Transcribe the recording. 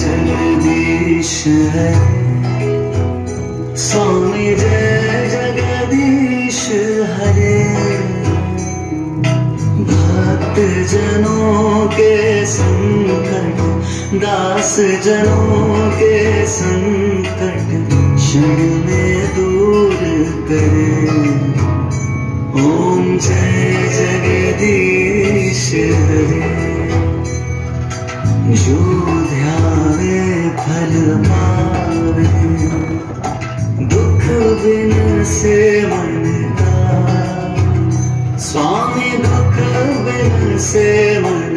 जगदीश है स्वामी जय जगदीश हरे भक्त जनों के संकट दास जनों के संकट क्षण में दूर करे ओम जय जगदीश हरे जो ध्यावे फल पावे दुख बिन से मन का। स्वामी दुख बिन से मन